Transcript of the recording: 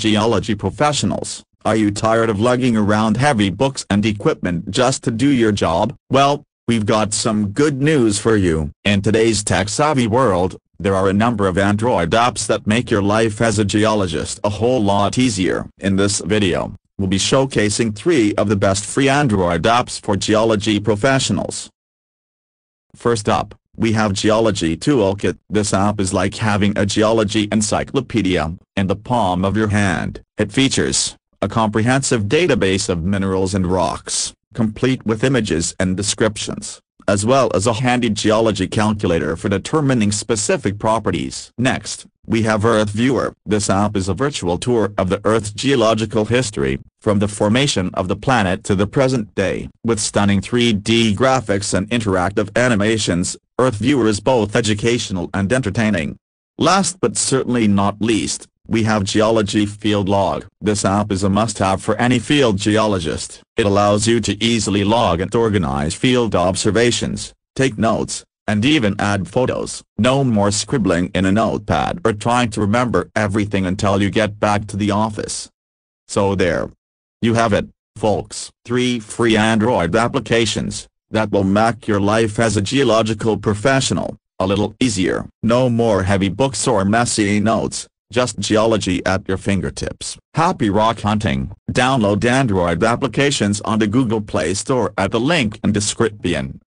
Geology professionals, are you tired of lugging around heavy books and equipment just to do your job? Well, we've got some good news for you. In today's tech-savvy world, there are a number of Android apps that make your life as a geologist a whole lot easier. In this video, we'll be showcasing three of the best free Android apps for geology professionals. First up, we have Geology Toolkit. This app is like having a geology encyclopedia in the palm of your hand. It features a comprehensive database of minerals and rocks, complete with images and descriptions, as well as a handy geology calculator for determining specific properties. Next, we have Earth Viewer. This app is a virtual tour of the Earth's geological history, from the formation of the planet to the present day. With stunning 3D graphics and interactive animations, Earth Viewer is both educational and entertaining. Last but certainly not least, we have Geology Field Log. This app is a must-have for any field geologist. It allows you to easily log and organize field observations, take notes, and even add photos. No more scribbling in a notepad or trying to remember everything until you get back to the office. So there. You have it, folks. Three free Android applications that will make your life as a geological professional a little easier. No more heavy books or messy notes. Just geology at your fingertips. Happy rock hunting! Download Android applications on the Google Play Store at the link in description.